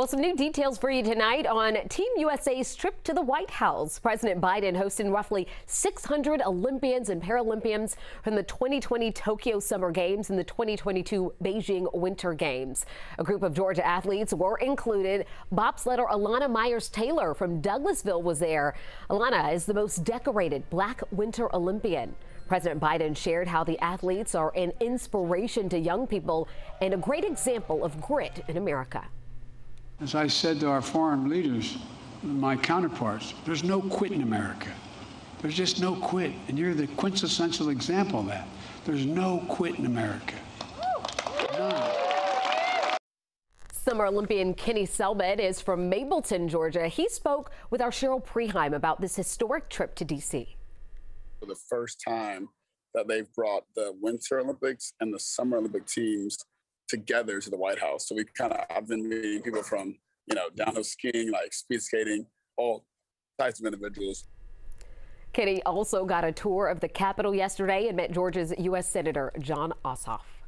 Well, some new details for you tonight on Team USA's trip to the White House. President Biden hosting roughly 600 Olympians and Paralympians from the 2020 Tokyo Summer Games and the 2022 Beijing Winter Games. A group of Georgia athletes were included. Bobsledder Elana Meyers Taylor from Douglasville was there. Elana is the most decorated black Winter Olympian. President Biden shared how the athletes are an inspiration to young people and a great example of grit in America. As I said to our foreign leaders, my counterparts, there's no quit in America. There's just no quit. And you're the quintessential example of that. There's no quit in America. None. Summer Olympian Kenny Selmon is from Mableton, Georgia. He spoke with our Cheryl Preheim about this historic trip to D.C. For the first time that they've brought the Winter Olympics and the Summer Olympic teams together to the White House. So we kind of I've been meeting people from you know downhill skiing, like speed skating, all types of individuals. Kenny also got a tour of the Capitol yesterday and met Georgia's U.S. Senator Jon Ossoff.